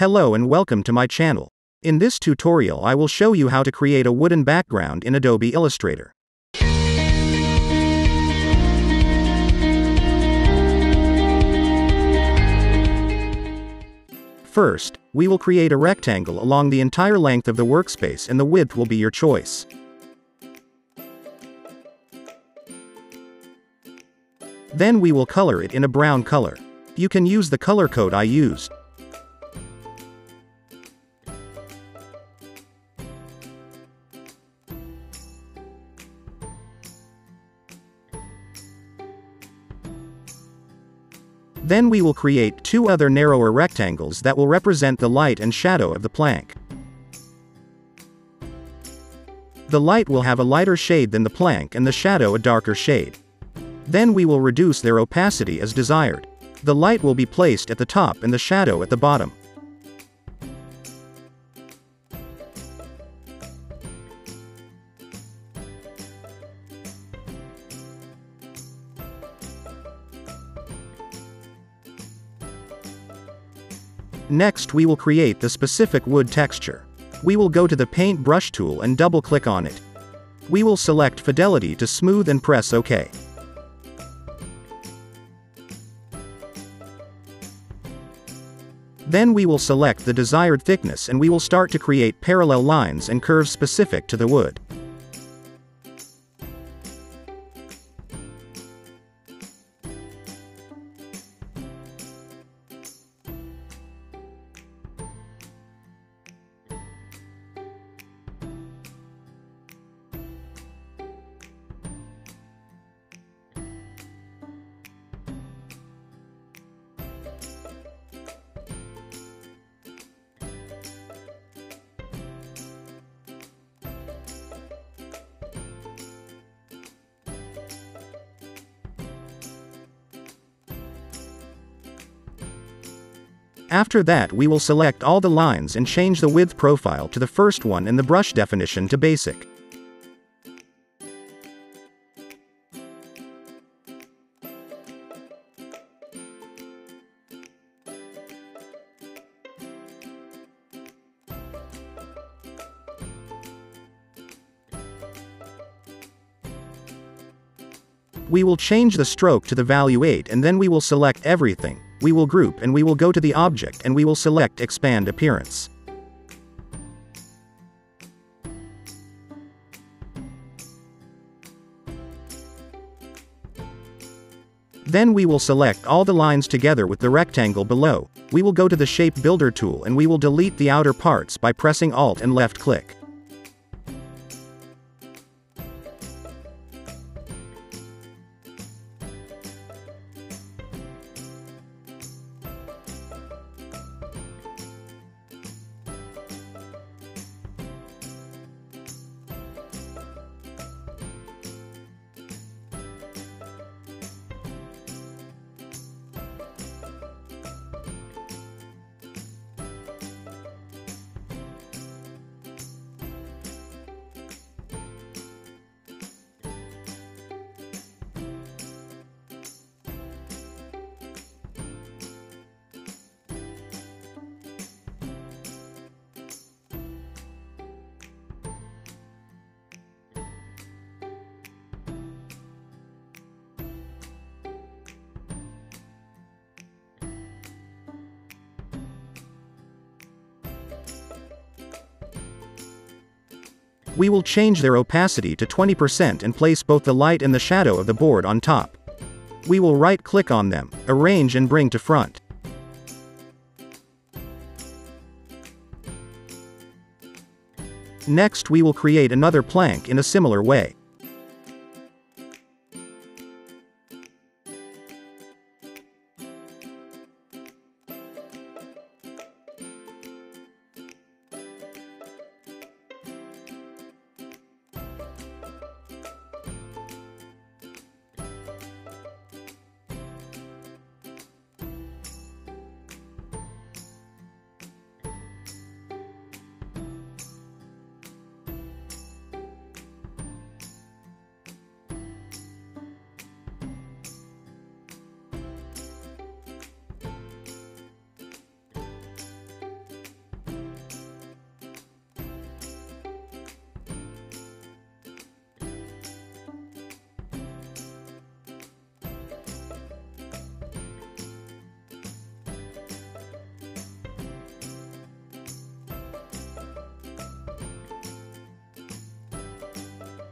Hello and welcome to my channel. In this tutorial I will show you how to create a wooden background in Adobe Illustrator. First, we will create a rectangle along the entire length of the workspace and the width will be your choice. Then we will color it in a brown color. You can use the color code I used. Then we will create two other narrower rectangles that will represent the light and shadow of the plank. The light will have a lighter shade than the plank and the shadow a darker shade. Then we will reduce their opacity as desired. The light will be placed at the top and the shadow at the bottom. Next we will create the specific wood texture. We will go to the Paint Brush tool and double-click on it. We will select Fidelity to smooth and press OK. Then we will select the desired thickness and we will start to create parallel lines and curves specific to the wood. After that we will select all the lines and change the width profile to the first one and the brush definition to basic. We will change the stroke to the value 8 and then we will select everything, we will group and we will go to the object and we will select expand appearance. Then we will select all the lines together with the rectangle below, we will go to the Shape Builder tool and we will delete the outer parts by pressing Alt and left click. We will change their opacity to 20% and place both the light and the shadow of the board on top. We will right-click on them, arrange and bring to front. Next we will create another plank in a similar way.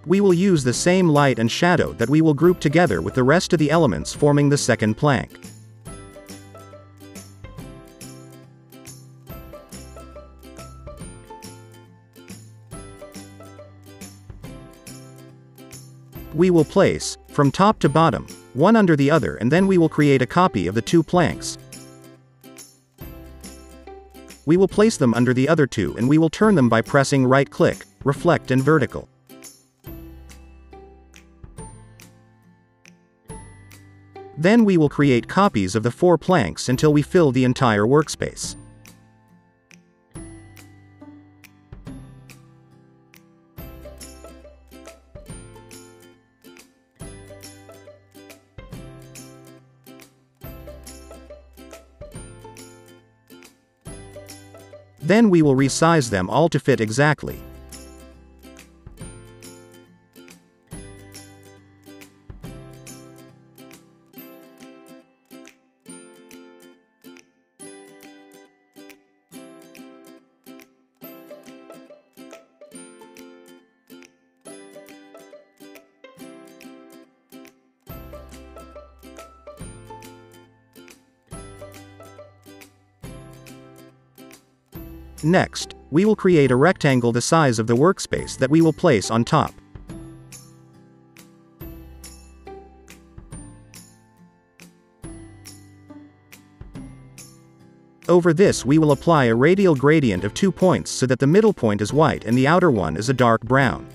We will use the same light and shadow that we will group together with the rest of the elements forming the second plank. We will place, from top to bottom, one under the other and then we will create a copy of the two planks. We will place them under the other two and we will turn them by pressing right click, reflect and vertical. Then we will create copies of the four planks until we fill the entire workspace. Then we will resize them all to fit exactly. Next, we will create a rectangle the size of the workspace that we will place on top. Over this we will apply a radial gradient of 2 points so that the middle point is white and the outer one is a dark brown.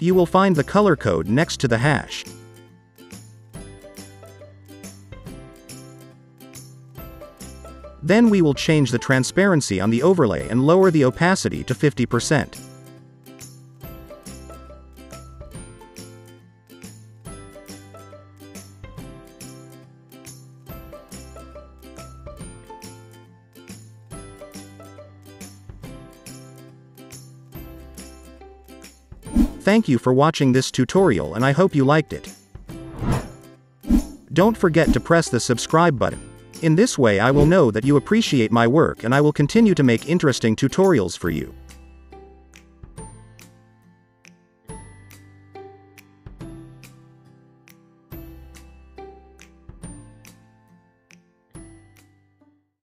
You will find the color code next to the hash. Then we will change the transparency on the overlay and lower the opacity to 50%. Thank you for watching this tutorial and I hope you liked it. Don't forget to press the subscribe button. In this way I will know that you appreciate my work and I will continue to make interesting tutorials for you.